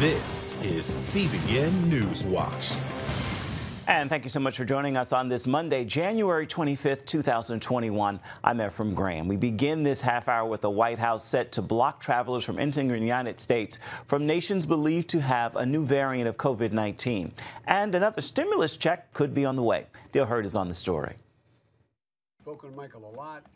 This is CBN Newswatch. And thank you so much for joining us on this Monday, January 25th, 2021. I'm Efrem Graham. We begin this half hour with the White House set to block travelers from entering the United States from nations believed to have a new variant of COVID 19. And another stimulus check could be on the way. Dale Hurd is on the story.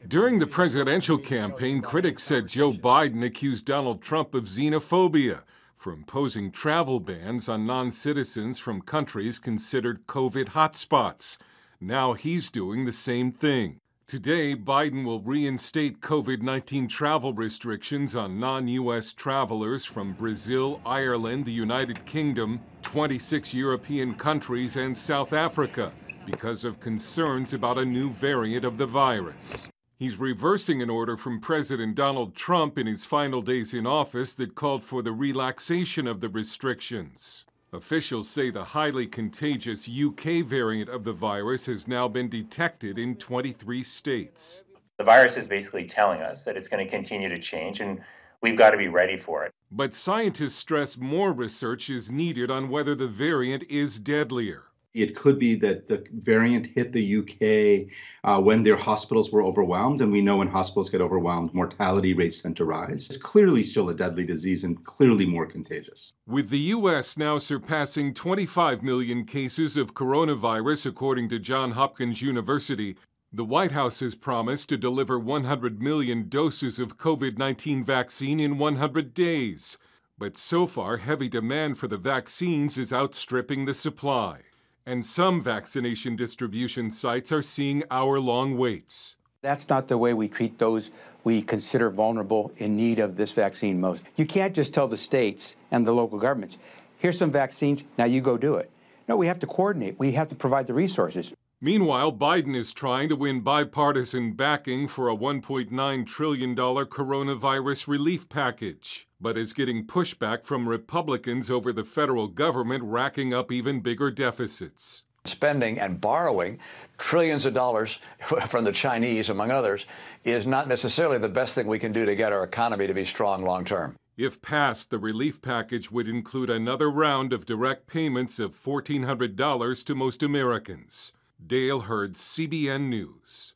During the presidential campaign, critics said Joe Biden accused Donald Trump of xenophobia for imposing travel bans on non citizens from countries considered COVID hotspots. Now he's doing the same thing. Today, Biden will reinstate COVID 19 travel restrictions on non U.S. travelers from Brazil, Ireland, the United Kingdom, 26 European countries, and South Africa because of concerns about a new variant of the virus. He's reversing an order from President Donald Trump in his final days in office that called for the relaxation of the restrictions. Officials say the highly contagious UK variant of the virus has now been detected in 23 states. The virus is basically telling us that it's going to continue to change, and we've got to be ready for it. But scientists stress more research is needed on whether the variant is deadlier. It could be that the variant hit the UK uh, when their hospitals were overwhelmed, and we know when hospitals get overwhelmed, mortality rates tend to rise. It's clearly still a deadly disease and clearly more contagious. With the U.S. now surpassing 25 million cases of coronavirus, according to Johns Hopkins University, the White House has promised to deliver 100 million doses of COVID 19 vaccine in 100 days. But so far, heavy demand for the vaccines is outstripping the supply and some vaccination distribution sites are seeing hour long waits. That's not the way we treat those we consider vulnerable in need of this vaccine most. You can't just tell the states and the local governments, here's some vaccines, now you go do it. No, we have to coordinate. We have to provide the resources. Meanwhile, Biden is trying to win bipartisan backing for a $1.9 trillion coronavirus relief package but is getting pushback from Republicans over the federal government racking up even bigger deficits. Spending and borrowing trillions of dollars from the Chinese, among others, is not necessarily the best thing we can do to get our economy to be strong long term. If passed, the relief package would include another round of direct payments of $1,400 to most Americans. Dale Hurd, CBN News.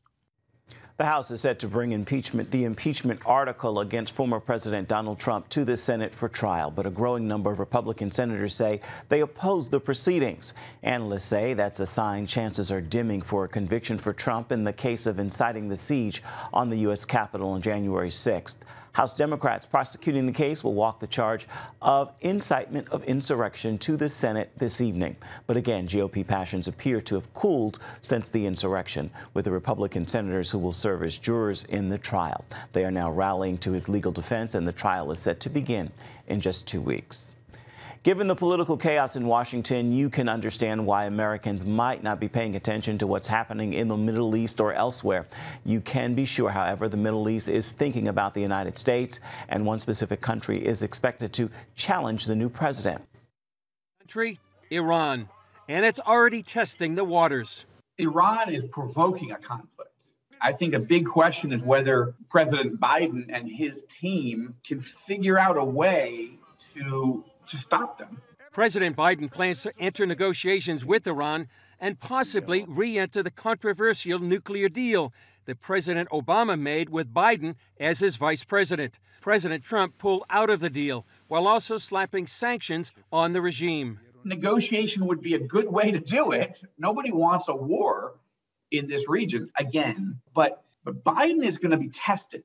The House is set to bring impeachment, the impeachment article against former President Donald Trump to the Senate for trial, but a growing number of Republican senators say they oppose the proceedings. Analysts say that's a sign chances are dimming for a conviction for Trump in the case of inciting the siege on the U.S. Capitol on January 6th. House Democrats prosecuting the case will walk the charge of incitement of insurrection to the Senate this evening. But again, GOP passions appear to have cooled since the insurrection, with the Republican senators who will serve as jurors in the trial. They are now rallying to his legal defense, and the trial is set to begin in just two weeks. Given the political chaos in Washington, you can understand why Americans might not be paying attention to what's happening in the Middle East or elsewhere. You can be sure, however, the Middle East is thinking about the United States, and one specific country is expected to challenge the new president. Country, Iran, and it's already testing the waters. Iran is provoking a conflict. I think a big question is whether President Biden and his team can figure out a way to to stop them. President Biden plans to enter negotiations with Iran and possibly re enter the controversial nuclear deal that President Obama made with Biden as his vice president. President Trump pulled out of the deal while also slapping sanctions on the regime. Negotiation would be a good way to do it. Nobody wants a war in this region again, but, but Biden is going to be tested.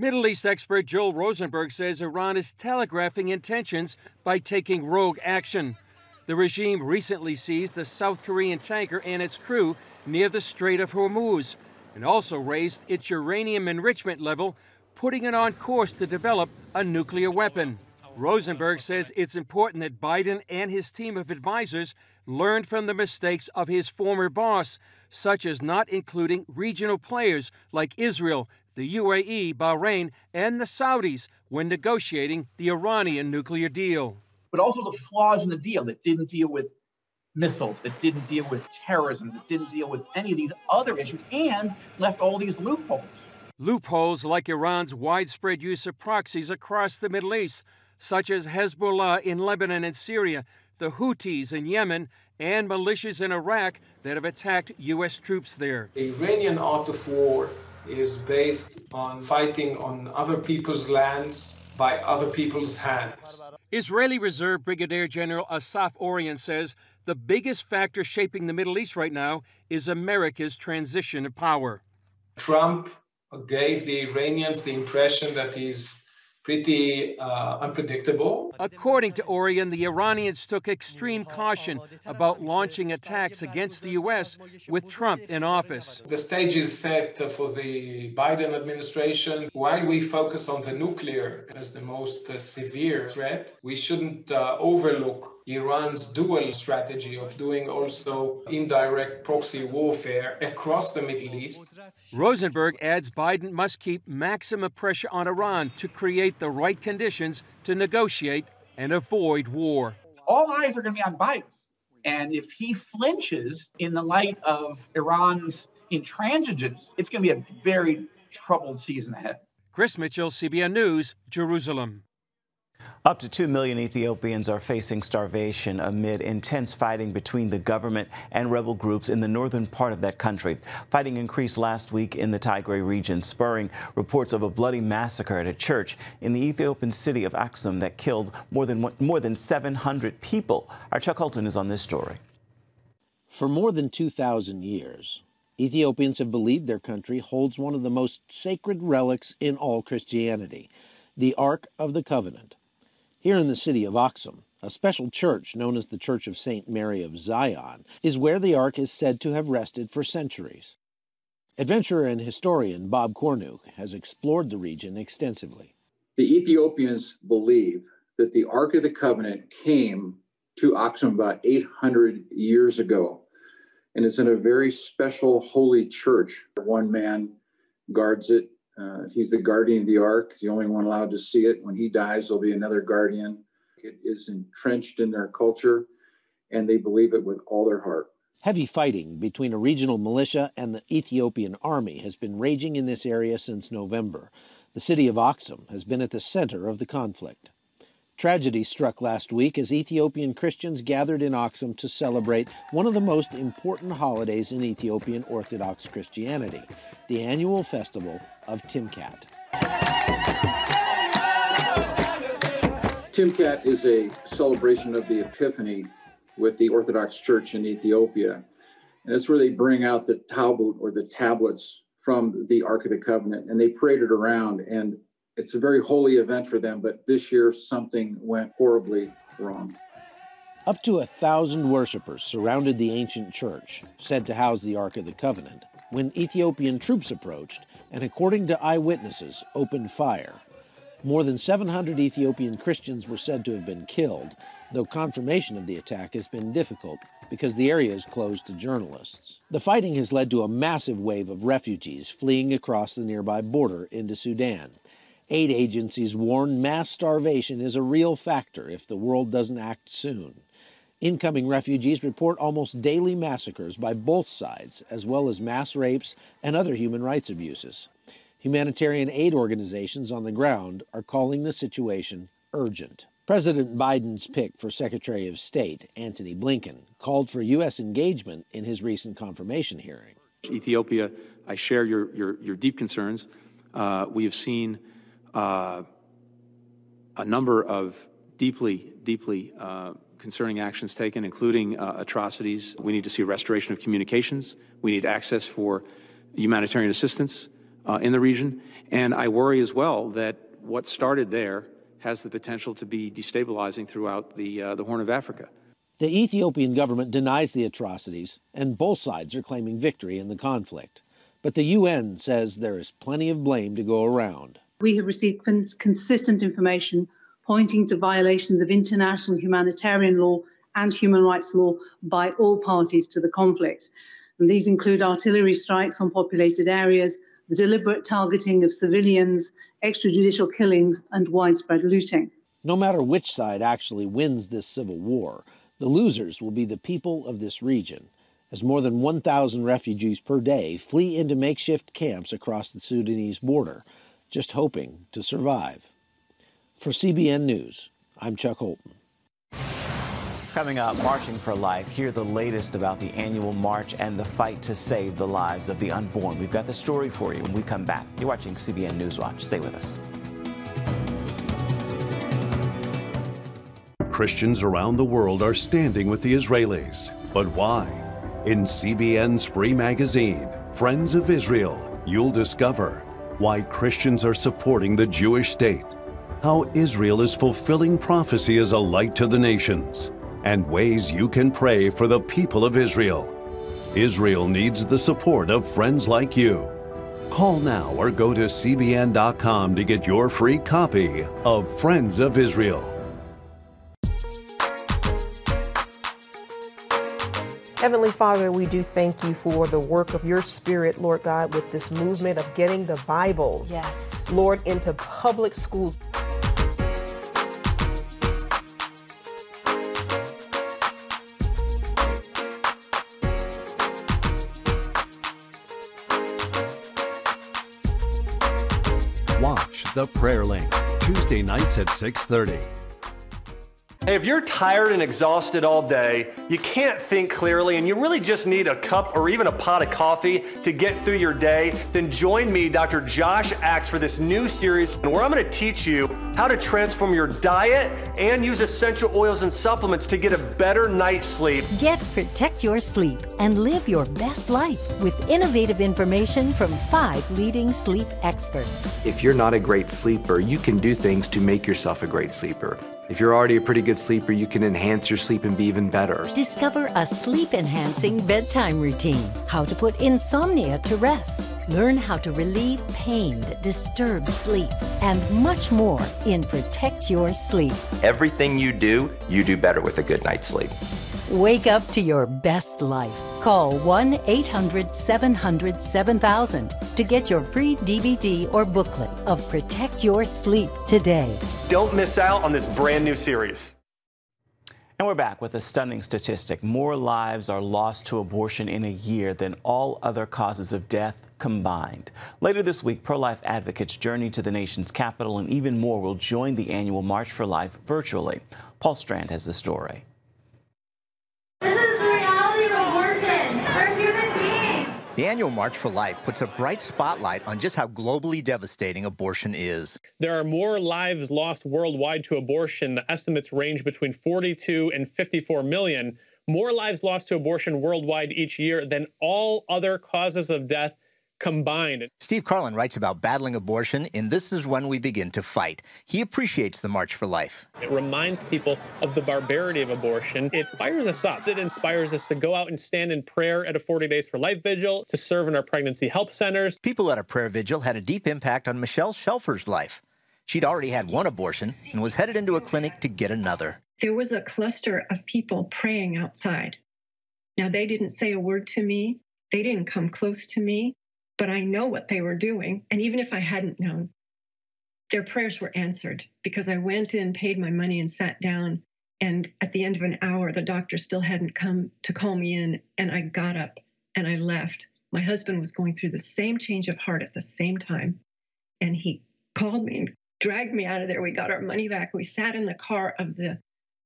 Middle East expert Joel Rosenberg says Iran is telegraphing intentions by taking rogue action. The regime recently seized the South Korean tanker and its crew near the Strait of Hormuz and also raised its uranium enrichment level, putting it on course to develop a nuclear weapon. Rosenberg says it's important that Biden and his team of advisors learned from the mistakes of his former boss, such as not including regional players like Israel the UAE, Bahrain, and the Saudis when negotiating the Iranian nuclear deal. But also the flaws in the deal that didn't deal with missiles, that didn't deal with terrorism, that didn't deal with any of these other issues, and left all these loopholes. Loopholes like Iran's widespread use of proxies across the Middle East, such as Hezbollah in Lebanon and Syria, the Houthis in Yemen, and militias in Iraq that have attacked U.S. troops there. The Iranian art of war is based on fighting on other people's lands by other people's hands. Israeli Reserve Brigadier General Asaf Orion says the biggest factor shaping the Middle East right now is America's transition of power. Trump gave the Iranians the impression that he's pretty uh, unpredictable. According to Orion, the Iranians took extreme caution about launching attacks against the U.S. with Trump in office. The stage is set for the Biden administration. While we focus on the nuclear as the most uh, severe threat, we shouldn't uh, overlook Iran's dual strategy of doing also indirect proxy warfare across the Middle East. Rosenberg adds Biden must keep maximum pressure on Iran to create the right conditions to negotiate and avoid war. All eyes are going to be on Biden. And if he flinches in the light of Iran's intransigence, it's going to be a very troubled season ahead. Chris Mitchell, CBN News, Jerusalem. Up to 2 million Ethiopians are facing starvation amid intense fighting between the government and rebel groups in the northern part of that country. Fighting increased last week in the Tigray region, spurring reports of a bloody massacre at a church in the Ethiopian city of Aksum that killed more than, more than 700 people. Our Chuck Holton is on this story. For more than 2,000 years, Ethiopians have believed their country holds one of the most sacred relics in all Christianity, the Ark of the Covenant. Here in the city of Aksum, a special church known as the Church of St. Mary of Zion is where the ark is said to have rested for centuries. Adventurer and historian Bob Cornuke has explored the region extensively. The Ethiopians believe that the Ark of the Covenant came to Aksum about 800 years ago, and it's in a very special holy church. One man guards it uh, he's the guardian of the ark. He's the only one allowed to see it. When he dies, there'll be another guardian. It is entrenched in their culture, and they believe it with all their heart. Heavy fighting between a regional militia and the Ethiopian army has been raging in this area since November. The city of Aksum has been at the center of the conflict. Tragedy struck last week as Ethiopian Christians gathered in Aksum to celebrate one of the most important holidays in Ethiopian Orthodox Christianity, the annual festival of Timkat. Timkat is a celebration of the Epiphany with the Orthodox Church in Ethiopia. And it's where they bring out the Talmud or the tablets from the Ark of the Covenant and they parade it around. And it's a very holy event for them, but this year something went horribly wrong. Up to a thousand worshippers surrounded the ancient church, said to house the Ark of the Covenant, when Ethiopian troops approached and, according to eyewitnesses, opened fire. More than 700 Ethiopian Christians were said to have been killed, though confirmation of the attack has been difficult because the area is closed to journalists. The fighting has led to a massive wave of refugees fleeing across the nearby border into Sudan. Aid agencies warn mass starvation is a real factor if the world doesn't act soon. Incoming refugees report almost daily massacres by both sides, as well as mass rapes and other human rights abuses. Humanitarian aid organizations on the ground are calling the situation urgent. President Biden's pick for Secretary of State, Antony Blinken, called for U.S. engagement in his recent confirmation hearing. Ethiopia, I share your, your, your deep concerns. Uh, we have seen uh, a number of deeply, deeply uh, concerning actions taken, including uh, atrocities. We need to see restoration of communications. We need access for humanitarian assistance uh, in the region. And I worry as well that what started there has the potential to be destabilizing throughout the, uh, the Horn of Africa. The Ethiopian government denies the atrocities, and both sides are claiming victory in the conflict. But the UN says there is plenty of blame to go around. We have received consistent information pointing to violations of international humanitarian law and human rights law by all parties to the conflict. And these include artillery strikes on populated areas, the deliberate targeting of civilians, extrajudicial killings, and widespread looting. No matter which side actually wins this civil war, the losers will be the people of this region, as more than 1,000 refugees per day flee into makeshift camps across the Sudanese border just hoping to survive. For CBN News, I'm Chuck Holton. Coming up, Marching for Life. Hear the latest about the annual march and the fight to save the lives of the unborn. We've got the story for you when we come back. You're watching CBN Newswatch. Stay with us. Christians around the world are standing with the Israelis. But why? In CBN's free magazine, Friends of Israel, you'll discover why Christians are supporting the Jewish state, how Israel is fulfilling prophecy as a light to the nations, and ways you can pray for the people of Israel. Israel needs the support of friends like you. Call now or go to CBN.com to get your free copy of Friends of Israel. Heavenly Father, we do thank you for the work of your Spirit, Lord God, with this movement of getting the Bible, yes, Lord, into public schools. Watch The Prayer Link, Tuesday nights at 630. Hey, if you're tired and exhausted all day, you can't think clearly, and you really just need a cup or even a pot of coffee to get through your day, then join me, Dr. Josh Axe, for this new series where I'm going to teach you how to transform your diet and use essential oils and supplements to get a better night's sleep. Get Protect Your Sleep and live your best life with innovative information from five leading sleep experts. If you're not a great sleeper, you can do things to make yourself a great sleeper. If you're already a pretty good sleeper, you can enhance your sleep and be even better. Discover a sleep enhancing bedtime routine, how to put insomnia to rest, learn how to relieve pain that disturbs sleep, and much more in Protect Your Sleep. Everything you do, you do better with a good night's sleep. Wake up to your best life. Call 1 800 700 7000 to get your free DVD or booklet of Protect Your Sleep today. Don't miss out on this brand new series. And we're back with a stunning statistic. More lives are lost to abortion in a year than all other causes of death combined. Later this week, pro life advocates journey to the nation's capital, and even more will join the annual March for Life virtually. Paul Strand has the story. The annual March for Life puts a bright spotlight on just how globally devastating abortion is. There are more lives lost worldwide to abortion. The estimates range between 42 and 54 million. More lives lost to abortion worldwide each year than all other causes of death combined. Steve Karlen writes about battling abortion in This Is When We Begin to Fight. He appreciates the March for Life. It reminds people of the barbarity of abortion. It fires us up. It inspires us to go out and stand in prayer at a 40 Days for Life vigil, to serve in our pregnancy help centers. People at a prayer vigil had a deep impact on Michelle Shelfer's life. She'd already had one abortion and was headed into a clinic to get another. There was a cluster of people praying outside. Now, they didn't say a word to me. They didn't come close to me but I know what they were doing. And even if I hadn't known, their prayers were answered because I went in, paid my money, and sat down. And at the end of an hour, the doctor still hadn't come to call me in. And I got up and I left. My husband was going through the same change of heart at the same time. And he called me and dragged me out of there. We got our money back. We sat in the car of the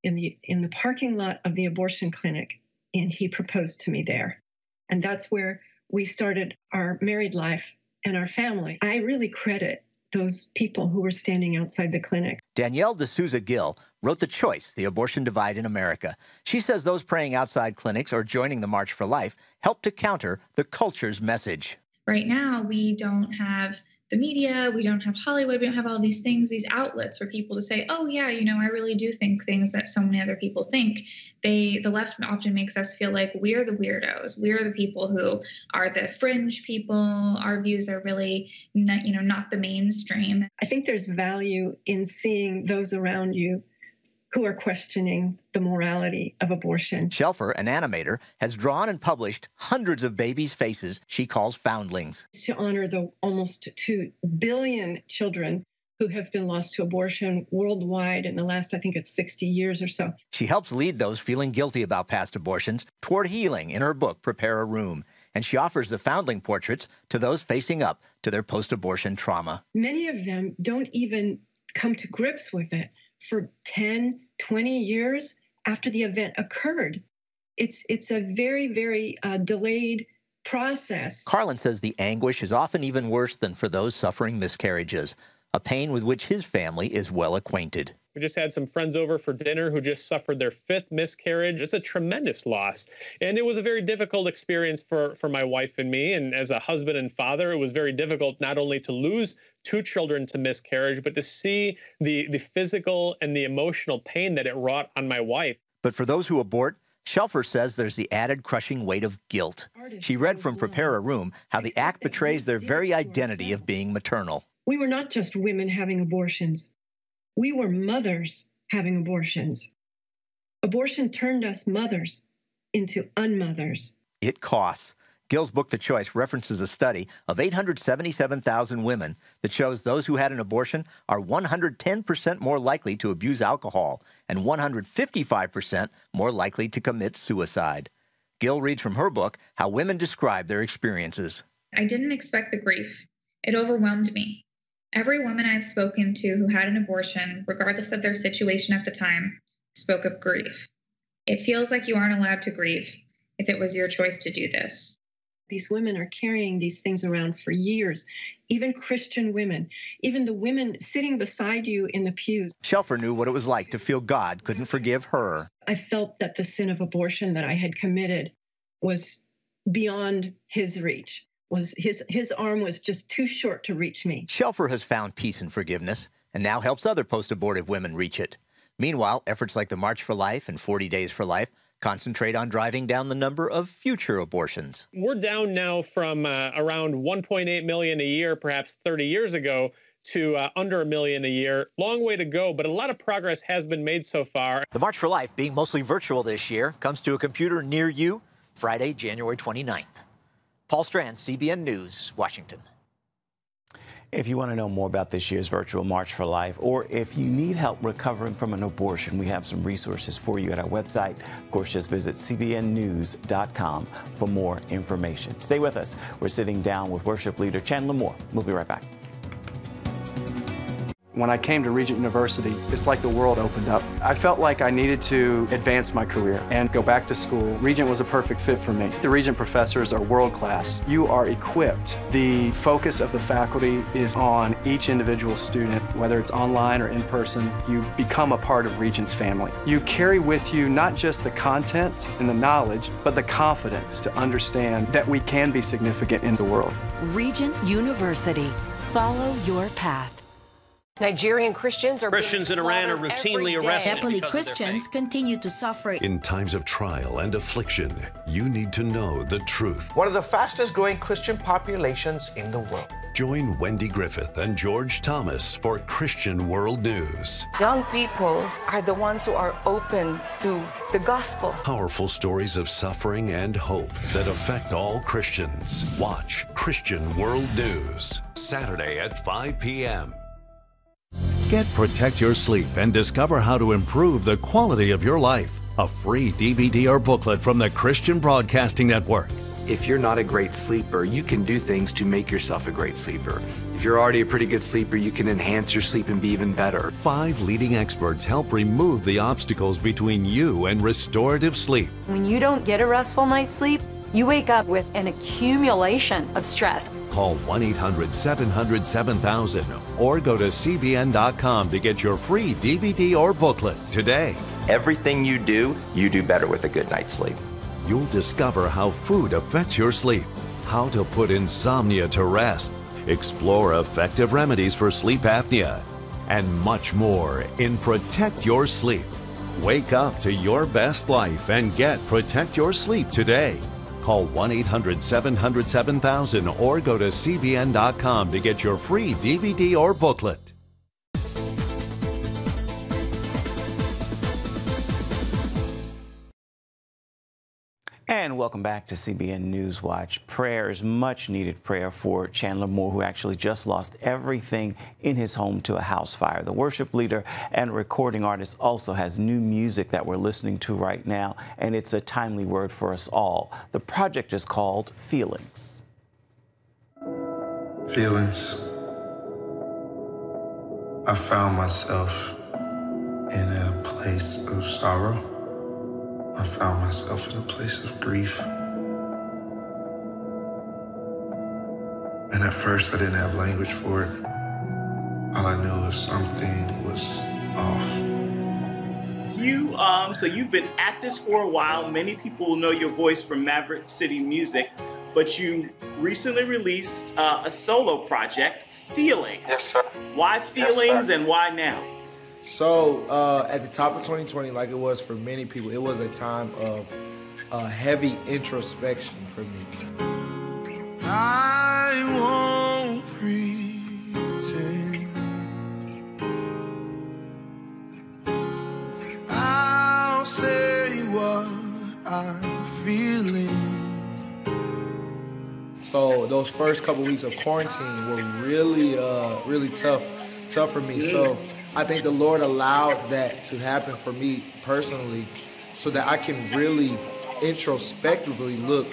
in the in the parking lot of the abortion clinic and he proposed to me there. And that's where we started our married life and our family. I really credit those people who were standing outside the clinic. Danielle D'Souza Gill wrote The Choice, The Abortion Divide in America. She says those praying outside clinics or joining the March for Life help to counter the culture's message. Right now, we don't have the media, we don't have Hollywood, we don't have all these things, these outlets for people to say, "Oh yeah, you know, I really do think things that so many other people think." They the left often makes us feel like we're the weirdos. We're the people who are the fringe people. Our views are really not, you know, not the mainstream. I think there's value in seeing those around you who are questioning the morality of abortion. Shelfer, an animator, has drawn and published hundreds of babies' faces she calls foundlings. To honor the almost 2 billion children who have been lost to abortion worldwide in the last, I think it's 60 years or so. She helps lead those feeling guilty about past abortions toward healing in her book, Prepare a Room. And she offers the foundling portraits to those facing up to their post abortion trauma. Many of them don't even come to grips with it for 10, 20 years after the event occurred. It's, it's a very, very uh, delayed process. Karlen says the anguish is often even worse than for those suffering miscarriages, a pain with which his family is well acquainted. We just had some friends over for dinner who just suffered their fifth miscarriage. It's a tremendous loss. And it was a very difficult experience for, for my wife and me. And as a husband and father, it was very difficult not only to lose two children to miscarriage, but to see the, the physical and the emotional pain that it wrought on my wife. But for those who abort, Shelfer says there's the added crushing weight of guilt. She read from Prepare a Room how the act betrays their very identity of being maternal. We were not just women having abortions, we were mothers having abortions. Abortion turned us mothers into unmothers. It costs. Gill's book, The Choice, references a study of 877,000 women that shows those who had an abortion are 110% more likely to abuse alcohol and 155% more likely to commit suicide. Gill reads from her book how women describe their experiences. I didn't expect the grief. It overwhelmed me. Every woman I've spoken to who had an abortion, regardless of their situation at the time, spoke of grief. It feels like you aren't allowed to grieve if it was your choice to do this. These women are carrying these things around for years, even Christian women, even the women sitting beside you in the pews. Shelfer knew what it was like to feel God couldn't forgive her. I felt that the sin of abortion that I had committed was beyond his reach. Was his his arm was just too short to reach me. Shelfer has found peace and forgiveness and now helps other post-abortive women reach it. Meanwhile, efforts like the March for Life and 40 Days for Life concentrate on driving down the number of future abortions. We're down now from uh, around 1.8 million a year, perhaps 30 years ago, to uh, under a million a year. Long way to go, but a lot of progress has been made so far. The March for Life, being mostly virtual this year, comes to a computer near you Friday, January 29th. Paul Strand, CBN News, Washington. If you want to know more about this year's virtual March for Life, or if you need help recovering from an abortion, we have some resources for you at our website. Of course, just visit cbnnews.com for more information. Stay with us. We're sitting down with worship leader Chandler Moore. We'll be right back. When I came to Regent University, it's like the world opened up. I felt like I needed to advance my career and go back to school. Regent was a perfect fit for me. The Regent professors are world class. You are equipped. The focus of the faculty is on each individual student, whether it's online or in person. You become a part of Regent's family. You carry with you not just the content and the knowledge, but the confidence to understand that we can be significant in the world. Regent University. Follow your path. Nigerian Christians are Christians in Iran are routinely arrested. Happily, Christians continue to suffer. In times of trial and affliction, you need to know the truth. One of the fastest growing Christian populations in the world. Join Wendy Griffith and George Thomas for Christian World News. Young people are the ones who are open to the gospel. Powerful stories of suffering and hope that affect all Christians. Watch Christian World News, Saturday at 5 p.m. Get Protect Your Sleep and discover how to improve the quality of your life. A free DVD or booklet from the Christian Broadcasting Network. If you're not a great sleeper, you can do things to make yourself a great sleeper. If you're already a pretty good sleeper, you can enhance your sleep and be even better. Five leading experts help remove the obstacles between you and restorative sleep. When you don't get a restful night's sleep, you wake up with an accumulation of stress. Call 1 800 700 7000 or go to CBN.com to get your free DVD or booklet today. Everything you do, you do better with a good night's sleep. You'll discover how food affects your sleep, how to put insomnia to rest, explore effective remedies for sleep apnea, and much more in Protect Your Sleep. Wake up to your best life and get Protect Your Sleep today. Call 1 800 700 7000 or go to CBN.com to get your free DVD or booklet. And welcome back to CBN News Watch. Prayer is much needed prayer for Chandler Moore, who actually just lost everything in his home to a house fire. The worship leader and recording artist also has new music that we're listening to right now, and it's a timely word for us all. The project is called Feelings. Feelings. I found myself in a place of sorrow. I found myself in a place of grief. And at first, I didn't have language for it. All I knew was something was off. You, um, so you've been at this for a while. Many people will know your voice from Maverick City Music, but you recently released uh, a solo project, Feelings. Yes, sir. Why Feelings and why now? So, uh, at the top of 2020, like it was for many people, it was a time of uh, heavy introspection for me. I won't pretend. I'll say what I'm feeling. So those first couple weeks of quarantine were really, uh, really tough, tough for me. So I think the Lord allowed that to happen for me personally, so that I can really introspectively look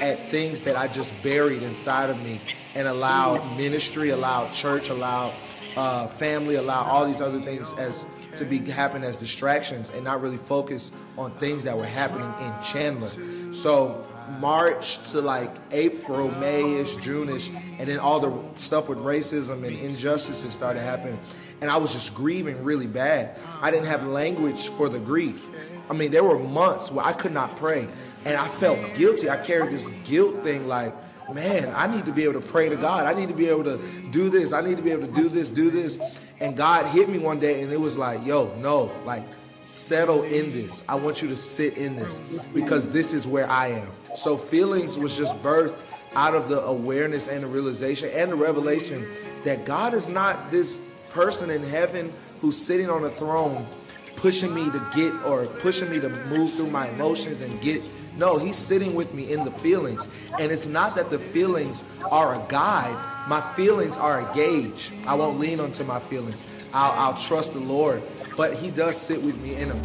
at things that I just buried inside of me and allow ministry, allow church, allow uh, family, allow all these other things as to be happen as distractions and not really focus on things that were happening in Chandler. So March to like April, Mayish, Juneish, and then all the stuff with racism and injustices started happening. And I was just grieving really bad. I didn't have language for the grief. I mean, there were months where I could not pray. And I felt guilty. I carried this guilt thing like, man, I need to be able to pray to God. I need to be able to do this. I need to be able to do this, do this. And God hit me one day and it was like, yo, no, like, settle in this. I want you to sit in this because this is where I am. So, feelings was just birthed out of the awareness and the realization and the revelation that God is not this person in heaven who's sitting on a throne pushing me to get or pushing me to move through my emotions and get no, he's sitting with me in the feelings. And it's not that the feelings are a guide. My feelings are a gauge. I won't lean onto my feelings. I'll, I'll trust the Lord. But he does sit with me in them.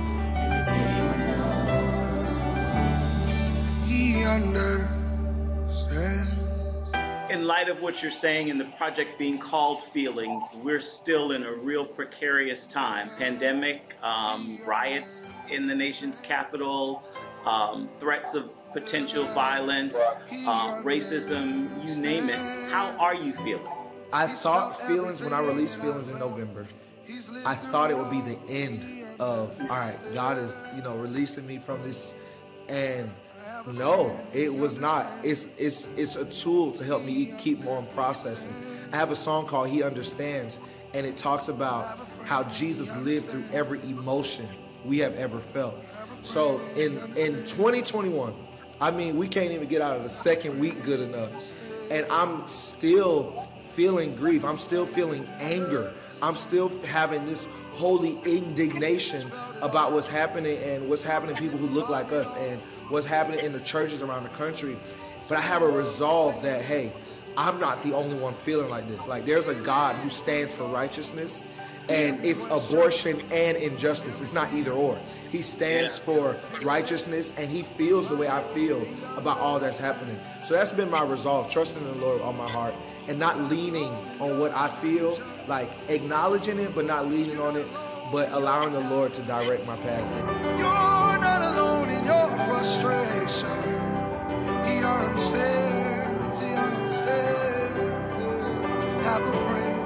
He understands. In light of what you're saying in the project being called Feelings, we're still in a real precarious time. Pandemic, um, riots in the nation's capital, um, threats of potential violence, uh, racism, you name it. How are you feeling? I thought feelings when I released feelings in November. I thought it would be the end of all right. God is you know releasing me from this, and no, it was not. It's it's it's a tool to help me keep on processing. I have a song called He Understands, and it talks about how Jesus lived through every emotion we have ever felt. So in in 2021, I mean, we can't even get out of the second week good enough, and I'm still feeling grief. I'm still feeling anger. I'm still having this holy indignation about what's happening and what's happening to people who look like us and what's happening in the churches around the country. But I have a resolve that, hey, I'm not the only one feeling like this. Like there's a God who stands for righteousness and it's abortion and injustice. It's not either or. He stands for righteousness and he feels the way I feel about all that's happening. So that's been my resolve, trusting in the Lord with all my heart and not leaning on what I feel, like acknowledging it but not leaning on it, but allowing the Lord to direct my path. You're not alone in your frustration. He understands. He understands. Have a friend.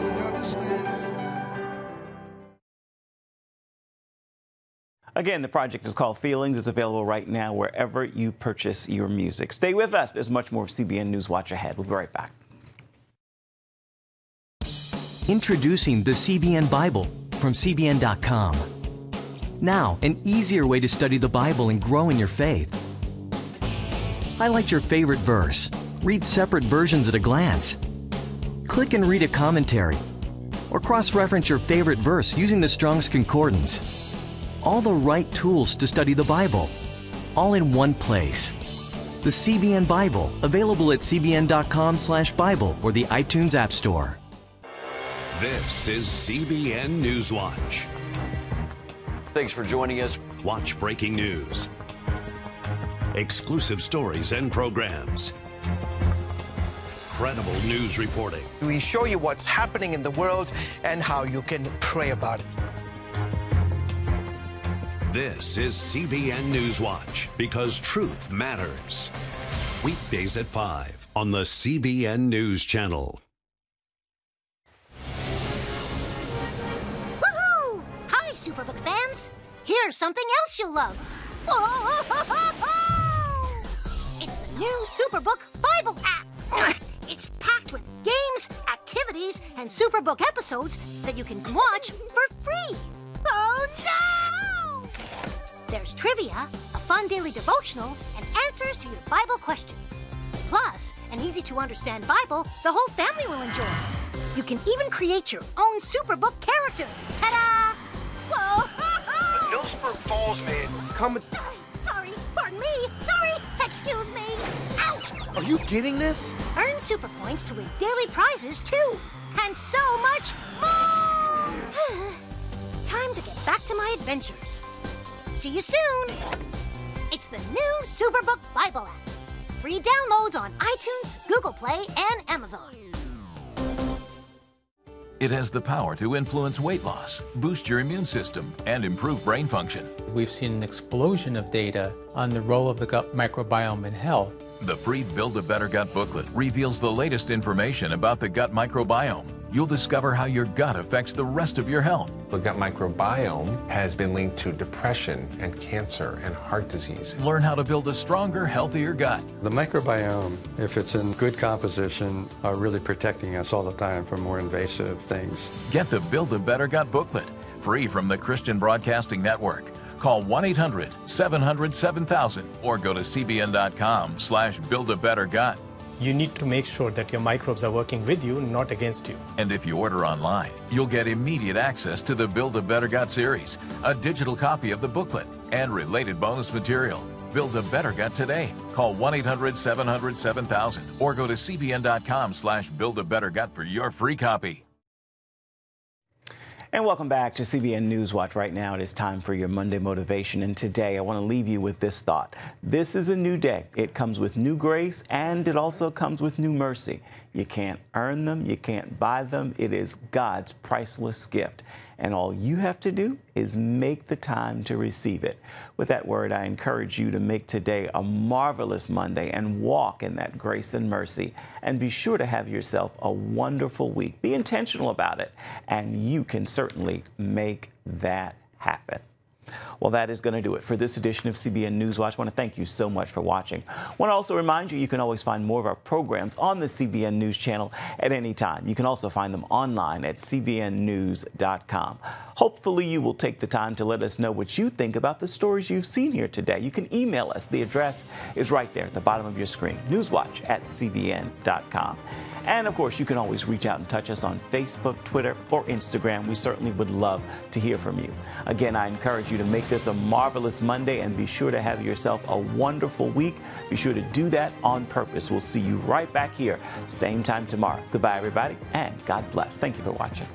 Again, the project is called Feelings. It's available right now wherever you purchase your music. Stay with us. There's much more of CBN News Watch ahead. We'll be right back. Introducing the CBN Bible from CBN.com. Now, an easier way to study the Bible and grow in your faith. Highlight your favorite verse. Read separate versions at a glance. Click and read a commentary. Or cross reference your favorite verse using the Strong's Concordance all the right tools to study the Bible, all in one place. The CBN Bible, available at cbn.com/bible or the iTunes App Store. This is CBN Newswatch. Thanks for joining us. Watch breaking news, exclusive stories and programs, credible news reporting. We show you what's happening in the world and how you can pray about it. This is CBN Newswatch because truth matters. Weekdays at 5 on the CBN News Channel. Woohoo! Hi, Superbook fans! Here's something else you'll love. It's the new Superbook Bible app. It's packed with games, activities, and Superbook episodes that you can watch for free. Oh no! There's trivia, a fun daily devotional, and answers to your Bible questions. Plus, an easy to understand Bible the whole family will enjoy. You can even create your own Superbook character. Ta da! Whoa! Millsburg Falls man, come. Sorry, pardon me. Sorry, excuse me. Ouch! Are you getting this? Earn super points to win daily prizes too, and so much more. Time to get back to my adventures. See you soon. It's the new Superbook Bible app. Free downloads on iTunes, Google Play, and Amazon. It has the power to influence weight loss, boost your immune system, and improve brain function. We've seen an explosion of data on the role of the gut microbiome in health. The free Build a Better Gut booklet reveals the latest information about the gut microbiome. You'll discover how your gut affects the rest of your health. The gut microbiome has been linked to depression and cancer and heart disease. Learn how to build a stronger, healthier gut. The microbiome, if it's in good composition, are really protecting us all the time from more invasive things. Get the Build a Better Gut booklet, free from the Christian Broadcasting Network. Call 1-800-700-7000 or go to cbn.com slash build a better gut. You need to make sure that your microbes are working with you, not against you. And if you order online, you'll get immediate access to the Build a Better Gut series, a digital copy of the booklet, and related bonus material. Build a better gut today. Call 1-800-700-7000 or go to cbn.com slash build a better gut for your free copy. And welcome back to CBN News Watch. Right now, it is time for your Monday motivation. And today, I want to leave you with this thought. This is a new day. It comes with new grace and it also comes with new mercy. You can't earn them, you can't buy them. It is God's priceless gift. And all you have to do is make the time to receive it. With that word, I encourage you to make today a marvelous Monday and walk in that grace and mercy. And be sure to have yourself a wonderful week. Be intentional about it, and you can certainly make that happen. Well, that is going to do it for this edition of CBN Newswatch. I want to thank you so much for watching. I want to also remind you you can always find more of our programs on the CBN News channel at any time. You can also find them online at cbnnews.com. Hopefully, you will take the time to let us know what you think about the stories you've seen here today. You can email us. The address is right there at the bottom of your screen newswatch at cbn.com. And of course, you can always reach out and touch us on Facebook, Twitter, or Instagram. We certainly would love to hear from you. Again, I encourage you to make this a marvelous Monday and be sure to have yourself a wonderful week. Be sure to do that on purpose. We'll see you right back here, same time tomorrow. Goodbye, everybody, and God bless. Thank you for watching.